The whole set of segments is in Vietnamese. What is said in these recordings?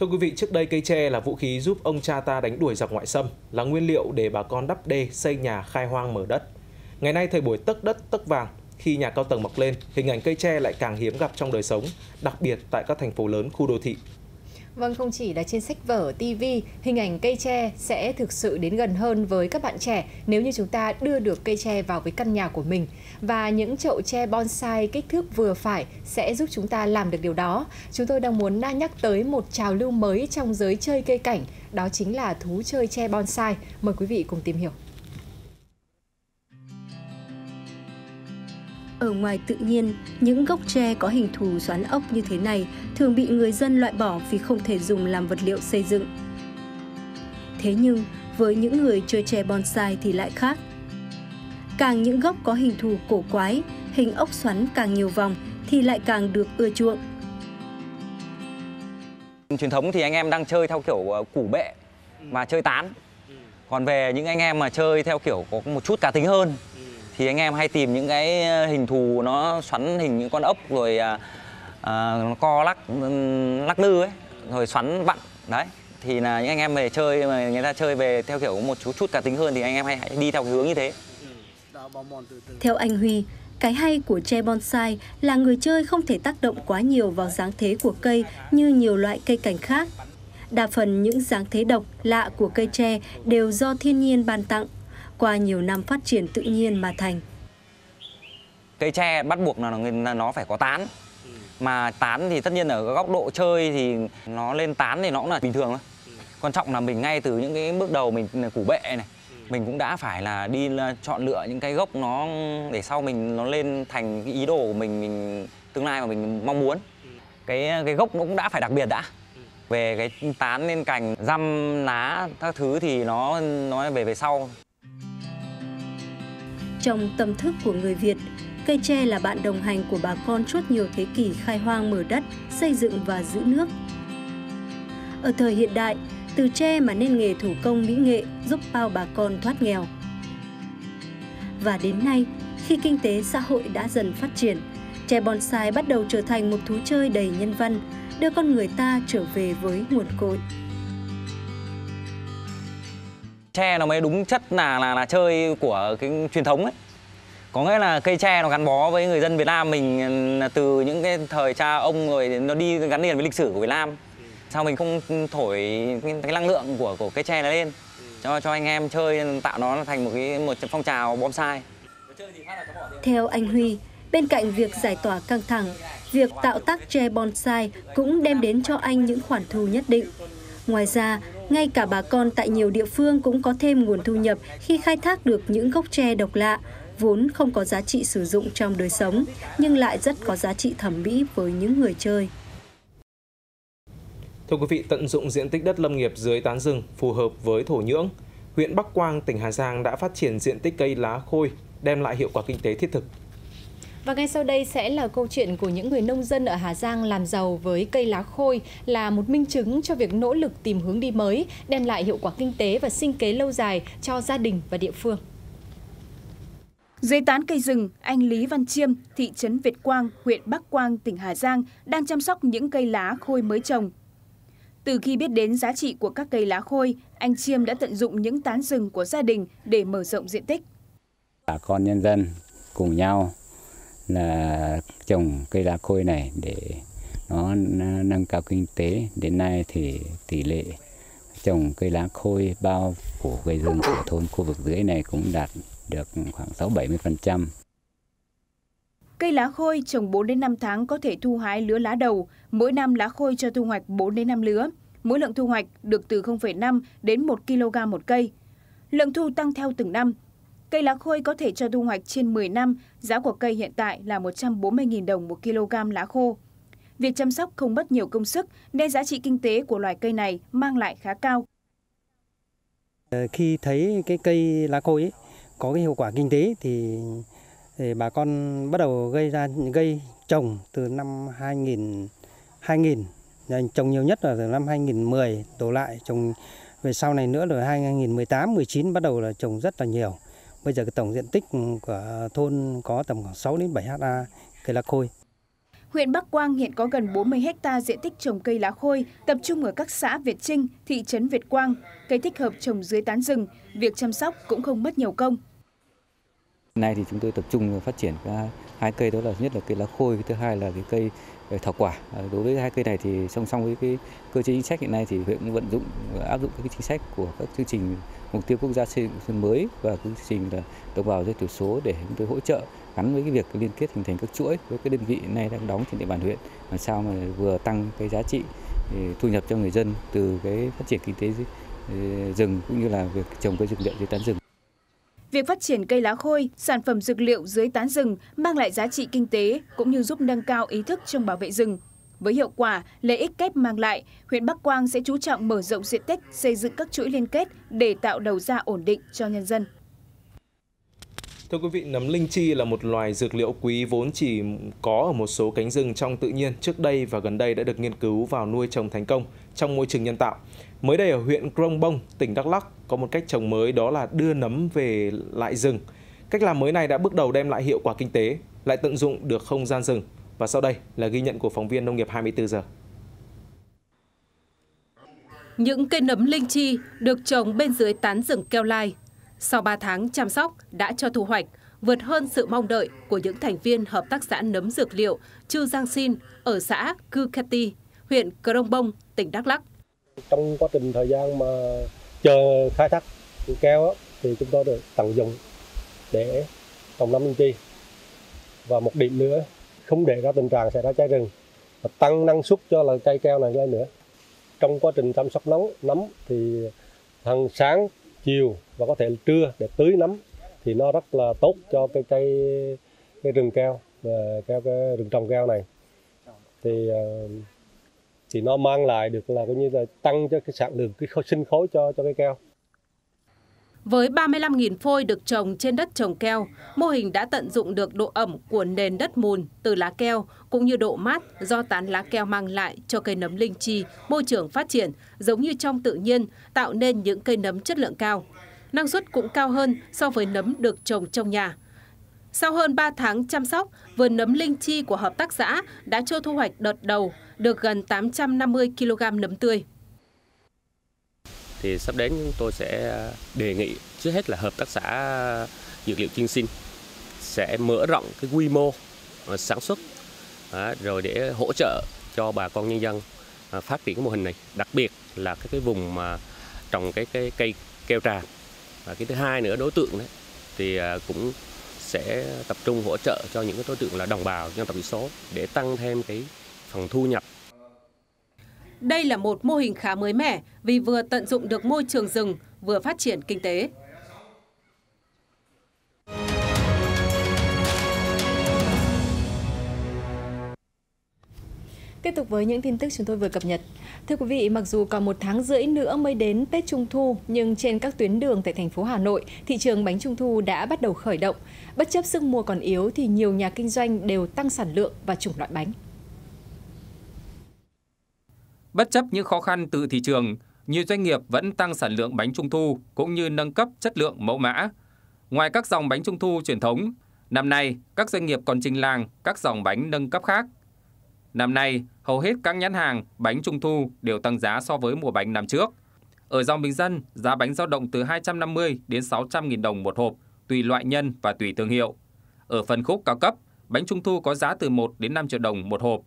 Thưa quý vị, trước đây cây tre là vũ khí giúp ông cha ta đánh đuổi giặc ngoại xâm, là nguyên liệu để bà con đắp đê, xây nhà, khai hoang mở đất. Ngày nay thời buổi tấc đất tấc vàng, khi nhà cao tầng mọc lên, hình ảnh cây tre lại càng hiếm gặp trong đời sống, đặc biệt tại các thành phố lớn, khu đô thị. Vâng, không chỉ là trên sách vở, TV, hình ảnh cây tre sẽ thực sự đến gần hơn với các bạn trẻ nếu như chúng ta đưa được cây tre vào với căn nhà của mình. Và những chậu tre bonsai kích thước vừa phải sẽ giúp chúng ta làm được điều đó. Chúng tôi đang muốn nhắc tới một trào lưu mới trong giới chơi cây cảnh, đó chính là thú chơi tre bonsai. Mời quý vị cùng tìm hiểu. Ở ngoài tự nhiên, những gốc tre có hình thù xoắn ốc như thế này thường bị người dân loại bỏ vì không thể dùng làm vật liệu xây dựng. Thế nhưng, với những người chơi tre bonsai thì lại khác. Càng những gốc có hình thù cổ quái, hình ốc xoắn càng nhiều vòng thì lại càng được ưa chuộng. Truyền thống thì anh em đang chơi theo kiểu ờ, củ bệ và chơi tán. Còn về những anh em mà chơi theo kiểu có một chút cá tính hơn thì anh em hay tìm những cái ờ, hình thù nó xoắn hình những con ốc rồi à, à, nó co lắc lắc lư ấy rồi xoắn vặn đấy thì là những anh em về chơi mà người ta chơi về theo kiểu một chút chút cá tính hơn thì anh em hay, hay đi theo cái hướng như thế. Theo anh Huy cái hay của tre bonsai là người chơi không thể tác động quá nhiều vào dáng thế của cây như nhiều loại cây cảnh khác. Đa phần những dáng thế độc, lạ của cây tre đều do thiên nhiên ban tặng qua nhiều năm phát triển tự nhiên mà thành. Cây tre bắt buộc là nó phải có tán. Mà tán thì tất nhiên ở góc độ chơi thì nó lên tán thì nó cũng là bình thường thôi. Quan trọng là mình ngay từ những cái bước đầu mình củ bệ này, mình cũng đã phải là đi chọn lựa những cái gốc nó để sau mình nó lên thành cái ý đồ của mình mình, tương lai mà mình mong muốn cái cái gốc nó cũng đã phải đặc biệt đã về cái tán lên cành, răm, lá, các thứ thì nó nó về về sau trong tâm thức của người Việt, cây tre là bạn đồng hành của bà con suốt nhiều thế kỷ khai hoang mở đất, xây dựng và giữ nước. Ở thời hiện đại, từ tre mà nên nghề thủ công mỹ nghệ giúp bao bà con thoát nghèo. Và đến nay, khi kinh tế xã hội đã dần phát triển, tre bonsai bắt đầu trở thành một thú chơi đầy nhân văn, đưa con người ta trở về với nguồn cội tre nó mới đúng chất là là là chơi của cái truyền thống ấy. Có nghĩa là cây tre nó gắn bó với người dân Việt Nam mình ừ, từ những cái thời cha ông rồi nó đi gắn liền với lịch sử của Việt Nam. Sao mình không thổi cái, cái năng lượng của của cây tre nó lên cho cho anh em chơi tạo nó thành một cái một phong trào bonsai. Theo anh Huy bên cạnh việc giải tỏa căng thẳng việc tạo tác tre bonsai cũng đem đến cho anh những khoản thu nhất định. Ngoài ra, ngay cả bà con tại nhiều địa phương cũng có thêm nguồn thu nhập khi khai thác được những gốc tre độc lạ, vốn không có giá trị sử dụng trong đời sống, nhưng lại rất có giá trị thẩm mỹ với những người chơi. Thưa quý vị, tận dụng diện tích đất lâm nghiệp dưới tán rừng phù hợp với thổ nhưỡng, huyện Bắc Quang, tỉnh Hà Giang đã phát triển diện tích cây lá khôi, đem lại hiệu quả kinh tế thiết thực. Và ngay sau đây sẽ là câu chuyện của những người nông dân ở Hà Giang làm giàu với cây lá khôi là một minh chứng cho việc nỗ lực tìm hướng đi mới, đem lại hiệu quả kinh tế và sinh kế lâu dài cho gia đình và địa phương. Dưới tán cây rừng, anh Lý Văn Chiêm, thị trấn Việt Quang, huyện Bắc Quang, tỉnh Hà Giang đang chăm sóc những cây lá khôi mới trồng. Từ khi biết đến giá trị của các cây lá khôi, anh Chiêm đã tận dụng những tán rừng của gia đình để mở rộng diện tích. Bà con nhân dân cùng nhau là trồng cây lá khôi này để nó nâng cao kinh tế. Đến nay thì tỷ lệ trồng cây lá khôi bao phủ cây rừng của thôn khu vực dưới này cũng đạt được khoảng 6-70%. Cây lá khôi trồng 4 đến 5 tháng có thể thu hái lứa lá đầu, mỗi năm lá khôi cho thu hoạch 4 đến 5 lứa. Mỗi lượng thu hoạch được từ 0,5 đến 1 kg một cây. Lượng thu tăng theo từng năm, Cây lá khôi có thể cho thu hoạch trên 10 năm, giá của cây hiện tại là 140.000 đồng một kg lá khô. Việc chăm sóc không mất nhiều công sức nên giá trị kinh tế của loài cây này mang lại khá cao. Ờ, khi thấy cái cây lá khôi ấy, có cái hiệu quả kinh tế thì, thì bà con bắt đầu gây ra gây trồng từ năm 2000 2000 trồng nhiều nhất là từ năm 2010 đổ lại trồng về sau này nữa là 2018 19 bắt đầu là trồng rất là nhiều. Bây giờ cái tổng diện tích của thôn có tầm khoảng 6 đến 7 ha cây lá khôi. Huyện Bắc Quang hiện có gần 40 hecta diện tích trồng cây lá khôi, tập trung ở các xã Việt Trinh, thị trấn Việt Quang. Cây thích hợp trồng dưới tán rừng, việc chăm sóc cũng không mất nhiều công. Nay thì chúng tôi tập trung phát triển hai cây đó là nhất là cây lá khôi, thứ hai là cái cây ờ, thảo quả. Ờ, đối với hai cây này thì song song với cái cơ chế chính sách hiện nay thì huyện cũng vận dụng ờ, áp dụng các chính sách của các chương trình mục tiêu quốc gia xây dựng mới và chương trình là đồng bào dân tộc số để chúng tôi hỗ trợ gắn với cái việc liên kết hình thành các chuỗi với cái đơn vị này đang đóng trên địa bàn huyện làm sao mà vừa tăng cái giá trị thu nhập cho người dân từ cái phát triển kinh tế rừng cũng như là việc trồng cây dược liệu dưới tán rừng. Việc phát triển cây lá khôi, sản phẩm dược liệu dưới tán rừng mang lại giá trị kinh tế cũng như giúp nâng cao ý thức trong bảo vệ rừng. Với hiệu quả, lợi ích kép mang lại, huyện Bắc Quang sẽ chú trọng mở rộng diện tích, xây dựng các chuỗi liên kết để tạo đầu ra ổn định cho nhân dân. Thưa quý vị, nấm linh chi là một loài dược liệu quý vốn chỉ có ở một số cánh rừng trong tự nhiên trước đây và gần đây đã được nghiên cứu vào nuôi trồng thành công trong môi trường nhân tạo. Mới đây ở huyện Krông Bông, tỉnh Đắk Lắk có một cách trồng mới đó là đưa nấm về lại rừng. Cách làm mới này đã bước đầu đem lại hiệu quả kinh tế, lại tận dụng được không gian rừng. Và sau đây là ghi nhận của phóng viên Nông nghiệp 24 giờ. Những cây nấm linh chi được trồng bên dưới tán rừng keo lai sau 3 tháng chăm sóc đã cho thu hoạch, vượt hơn sự mong đợi của những thành viên hợp tác xã nấm dược liệu Chư Giang Xin ở xã Cư Kati, huyện Crong Bông, tỉnh Đắk Lắk. Trong quá trình thời gian mà chờ khai thác keo thì chúng tôi được tận dụng để trồng nấm linh chi. Và một điểm nữa, không để ra tình trạng xảy ra cháy rừng và tăng năng suất cho là cây keo này lên nữa. Trong quá trình chăm sóc nấm, nấm thì hàng sáng chiều và có thể trưa để tưới nấm thì nó rất là tốt cho cái cây cái rừng keo ờ, keo cái rừng trồng keo này thì ờ, thì nó mang lại được là coi như là tăng cho cái sản lượng cái sinh khối cho cho cây keo với 35.000 phôi được trồng trên đất trồng keo, mô hình đã tận dụng được độ ẩm của nền đất mùn từ lá keo cũng như độ mát do tán lá keo mang lại cho cây nấm linh chi, môi trường phát triển giống như trong tự nhiên, tạo nên những cây nấm chất lượng cao. Năng suất cũng cao hơn so với nấm được trồng trong nhà. Sau hơn 3 tháng chăm sóc, vườn nấm linh chi của hợp tác xã đã cho thu hoạch đợt đầu được gần 850 kg nấm tươi. Thì sắp đến chúng tôi sẽ à, đề nghị trước hết là hợp tác xã dược liệu chuyên sinh sẽ mở rộng cái quy mô à, sản xuất à, rồi để hỗ trợ cho bà con nhân dân phát triển cái mô hình này. Đặc biệt là cái cái vùng mà trồng cái cái cây keo trà và cái thứ hai nữa, đối tượng đấy, thì cũng sẽ tập trung hỗ trợ cho những cái đối tượng là đồng bào dân tộc thiểu số để tăng thêm cái phần thu nhập đây là một mô hình khá mới mẻ vì vừa tận dụng được môi trường rừng, vừa phát triển kinh tế. Tiếp tục với những tin tức chúng tôi vừa cập nhật. Thưa quý vị, mặc dù còn một tháng rưỡi nữa mới đến Tết Trung Thu, nhưng trên các tuyến đường tại thành phố Hà Nội, thị trường bánh Trung Thu đã bắt đầu khởi động. Bất chấp sức mua còn yếu thì nhiều nhà kinh doanh đều tăng sản lượng và chủng loại bánh. Bất chấp những khó khăn từ thị trường, nhiều doanh nghiệp vẫn tăng sản lượng bánh trung thu cũng như nâng cấp chất lượng mẫu mã. Ngoài các dòng bánh trung thu truyền thống, năm nay các doanh nghiệp còn trình làng các dòng bánh nâng cấp khác. Năm nay, hầu hết các nhãn hàng bánh trung thu đều tăng giá so với mùa bánh năm trước. Ở dòng bình dân, giá bánh dao động từ 250 đến 600 nghìn đồng một hộp, tùy loại nhân và tùy thương hiệu. Ở phân khúc cao cấp, bánh trung thu có giá từ 1 đến 5 triệu đồng một hộp.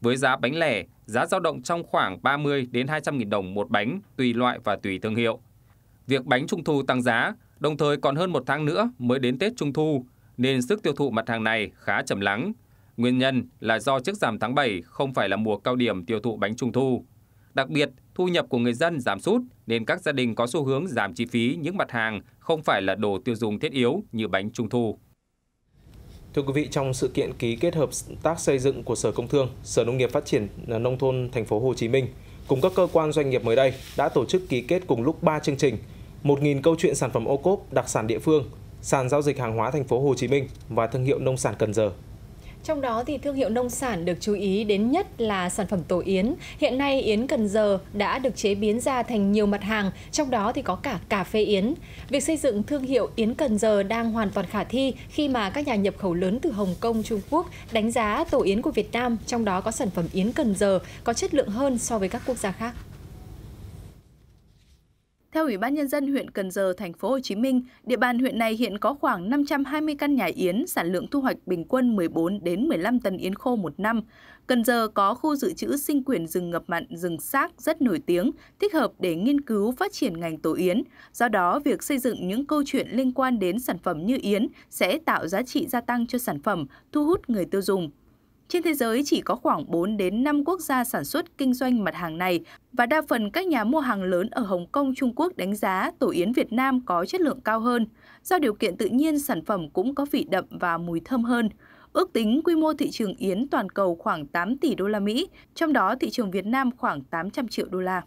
Với giá bánh lẻ, giá dao động trong khoảng 30 đến 200 nghìn đồng một bánh tùy loại và tùy thương hiệu. Việc bánh trung thu tăng giá, đồng thời còn hơn một tháng nữa mới đến Tết Trung thu, nên sức tiêu thụ mặt hàng này khá chậm lắng. Nguyên nhân là do trước giảm tháng 7 không phải là mùa cao điểm tiêu thụ bánh trung thu. Đặc biệt, thu nhập của người dân giảm sút nên các gia đình có xu hướng giảm chi phí những mặt hàng không phải là đồ tiêu dùng thiết yếu như bánh trung thu. Thưa quý vị, trong sự kiện ký kết hợp tác xây dựng của Sở Công Thương, Sở Nông nghiệp Phát triển à, Nông thôn thành phố Hồ Chí Minh cùng các cơ quan doanh nghiệp mới đây đã tổ chức ký kết cùng lúc 3 chương trình, 1.000 câu chuyện sản phẩm ô cốp đặc sản địa phương, sàn giao dịch hàng hóa thành phố Hồ Chí Minh và thương hiệu nông sản Cần Giờ. Trong đó thì thương hiệu nông sản được chú ý đến nhất là sản phẩm tổ yến. Hiện nay yến Cần Giờ đã được chế biến ra thành nhiều mặt hàng, trong đó thì có cả cà phê yến. Việc xây dựng thương hiệu yến Cần Giờ đang hoàn toàn khả thi khi mà các nhà nhập khẩu lớn từ Hồng Kông, Trung Quốc đánh giá tổ yến của Việt Nam, trong đó có sản phẩm yến Cần Giờ có chất lượng hơn so với các quốc gia khác. Theo Ủy ban nhân dân huyện Cần Giờ, thành phố Hồ Chí Minh, địa bàn huyện này hiện có khoảng 520 căn nhà yến, sản lượng thu hoạch bình quân 14 đến 15 tấn yến khô một năm. Cần Giờ có khu dự trữ sinh quyển rừng ngập mặn rừng xác rất nổi tiếng, thích hợp để nghiên cứu phát triển ngành tổ yến. Do đó, việc xây dựng những câu chuyện liên quan đến sản phẩm như yến sẽ tạo giá trị gia tăng cho sản phẩm, thu hút người tiêu dùng. Trên thế giới chỉ có khoảng 4 đến 5 quốc gia sản xuất kinh doanh mặt hàng này và đa phần các nhà mua hàng lớn ở Hồng Kông, Trung Quốc đánh giá tổ yến Việt Nam có chất lượng cao hơn. Do điều kiện tự nhiên, sản phẩm cũng có vị đậm và mùi thơm hơn. Ước tính quy mô thị trường yến toàn cầu khoảng 8 tỷ đô la Mỹ, trong đó thị trường Việt Nam khoảng 800 triệu đô la.